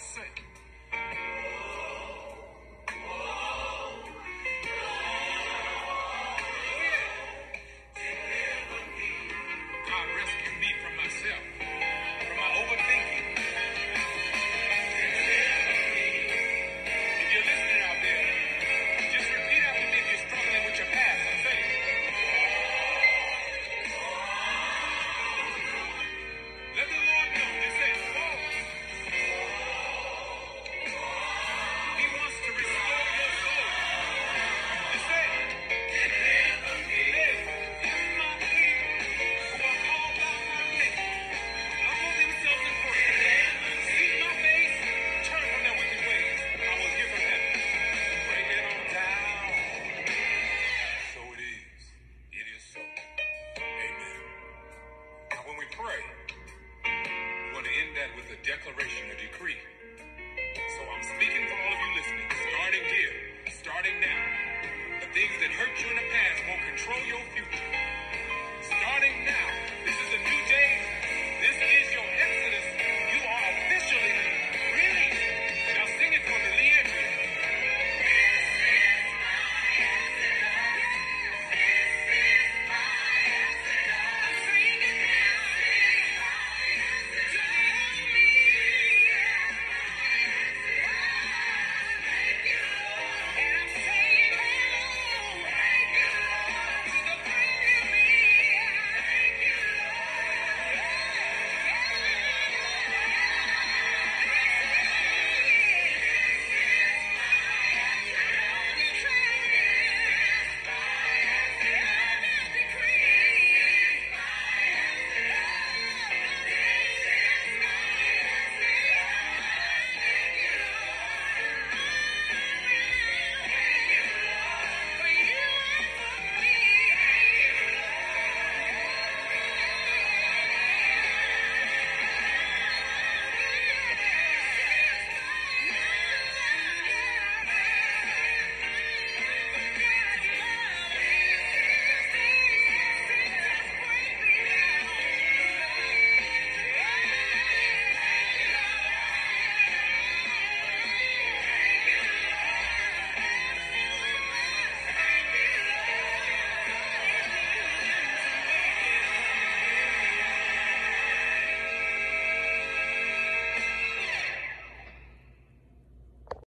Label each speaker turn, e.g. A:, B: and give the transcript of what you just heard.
A: sick. pray, we're going to end that with a declaration, a decree. So I'm speaking for all of you listening, starting here, starting now. The things that hurt you in the past won't control your